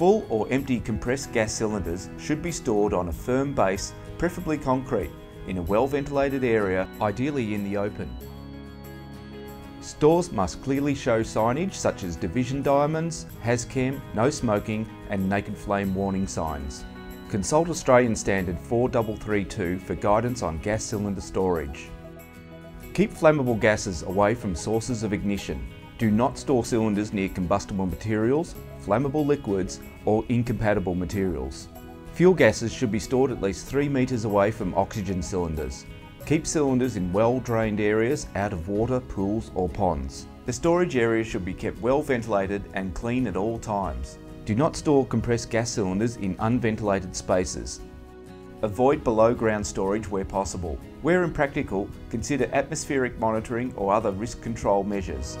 Full or empty compressed gas cylinders should be stored on a firm base, preferably concrete, in a well ventilated area, ideally in the open. Stores must clearly show signage such as division diamonds, HAZCHEM, no smoking and naked flame warning signs. Consult Australian Standard 4332 for guidance on gas cylinder storage. Keep flammable gases away from sources of ignition. Do not store cylinders near combustible materials, flammable liquids or incompatible materials. Fuel gases should be stored at least 3 metres away from oxygen cylinders. Keep cylinders in well-drained areas out of water, pools or ponds. The storage area should be kept well ventilated and clean at all times. Do not store compressed gas cylinders in unventilated spaces. Avoid below ground storage where possible. Where impractical, consider atmospheric monitoring or other risk control measures.